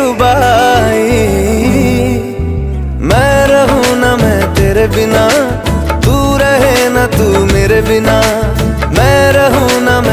रुबाई। मैं रहूँ ना मैं तेरे बिना तू रहे ना तू मेरे बिना।